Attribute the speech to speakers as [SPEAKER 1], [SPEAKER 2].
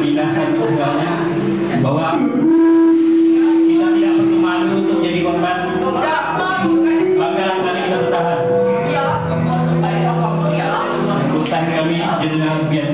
[SPEAKER 1] pendidikan segalanya bahwa kita tidak perlu malu untuk jadi korban. Bangga karena kita bertahan. Iya. Bertahan kami jadi Bian